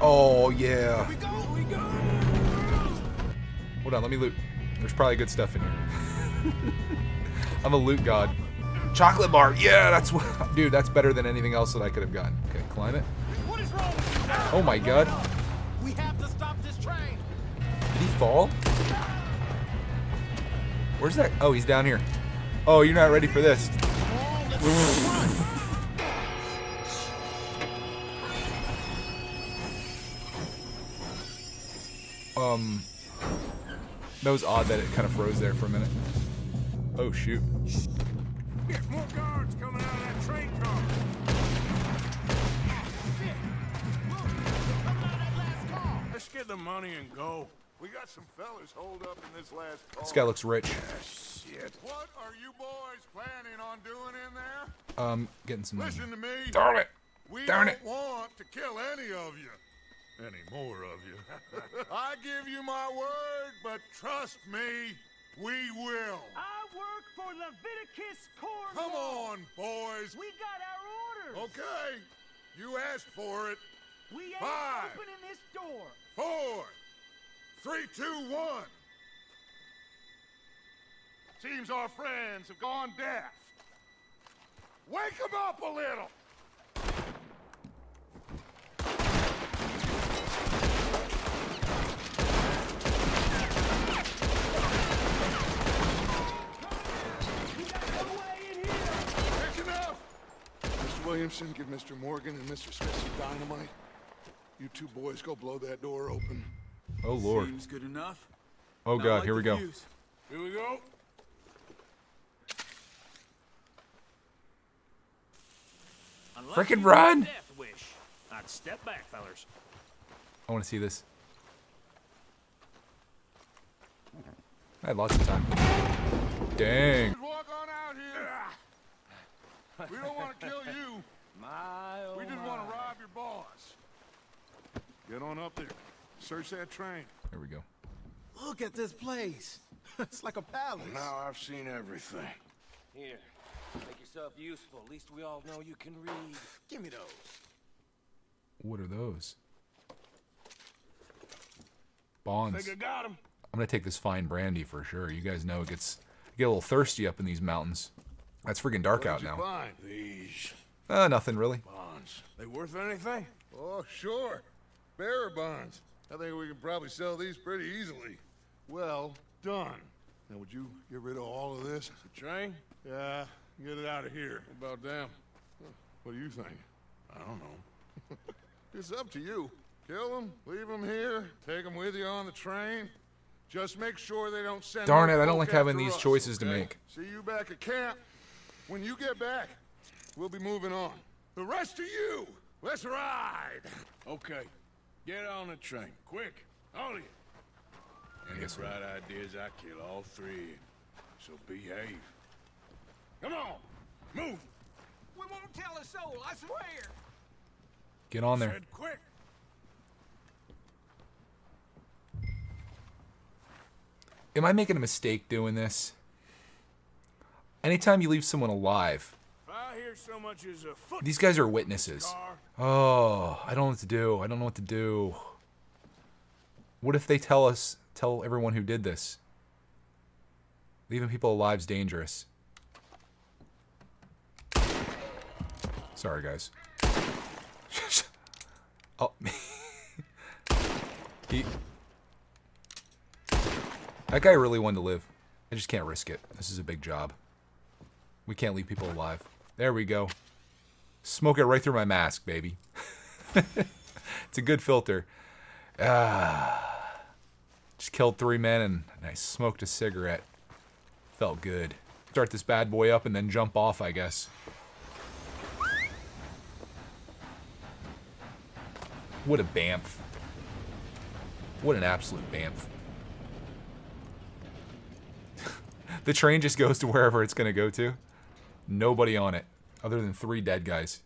Oh, yeah. We go, we go. Hold on, let me loot. There's probably good stuff in here. I'm a loot god. Chocolate bar. Yeah, that's what. Dude, that's better than anything else that I could have gotten. Okay, climb it. What is wrong with you? Oh my god. We have to stop this train. Did he fall? Where's that? Oh, he's down here. Oh, you're not ready for this. Um, that was odd that it kind of froze there for a minute. Oh shoot. More guards coming out of that train car. Let's get the money and go. We got some fellas holed up in this last car. This guy looks rich. Shit. What are you boys planning on doing in there? Um, getting some. Listen to me. Darn it! We Darn don't it. want to kill any of you. Any more of you. I give you my word, but trust me, we will. I work for Leviticus Corps. Come on, boys. We got our orders. Okay. You asked for it. We ain't Five. opening this door. Four, three, two, one. Seems our friends have gone deaf. Wake them up a little. That's enough. Mr. Williamson, give Mr. Morgan and Mr. Smith some dynamite. You two boys go blow that door open. Oh lord. Seems good enough. Oh I god, like here we go. views. Here we go. Unless Frickin' run! Death wish. I'd step back, fellers. I want to see this. I had lots of time. Dang. Walk on out here. We don't want to kill you. My, oh We just want to rob your boss. Get on up there. Search that train. There we go. Look at this place. it's like a palace. Now I've seen everything. Here, make yourself useful. At least we all know you can read. Give me those. What are those? Bonds. Think I got him. I'm gonna take this fine brandy for sure. You guys know it gets I get a little thirsty up in these mountains. That's freaking dark out now. find? These Uh, nothing really. bonds. They worth anything? Oh, sure. Bearer bonds. I think we can probably sell these pretty easily. Well done. Now, would you get rid of all of this? The train? Yeah, get it out of here. What about them? What do you think? I don't know. it's up to you. Kill them, leave them here, take them with you on the train. Just make sure they don't send. Darn it, I don't like having after these us, choices to make. See you back at camp. When you get back, we'll be moving on. The rest of you, let's ride. Okay. Get on the train. Quick. All of you. Any guess so. bright ideas, I kill all three. So behave. Come on. Move. We won't tell a soul, I swear. Get on there. Said quick. Am I making a mistake doing this? Anytime you leave someone alive, so these guys are witnesses. Oh, I don't know what to do. I don't know what to do. What if they tell us, tell everyone who did this? Leaving people alive's dangerous. Sorry, guys. oh, he. That guy really wanted to live. I just can't risk it. This is a big job. We can't leave people alive. There we go. Smoke it right through my mask, baby. it's a good filter. Ah. Just killed three men and, I smoked a cigarette. Felt good. Start this bad boy up and then jump off, I guess. What a bamf. What an absolute bamf. the train just goes to wherever it's going to go to. Nobody on it, other than three dead guys.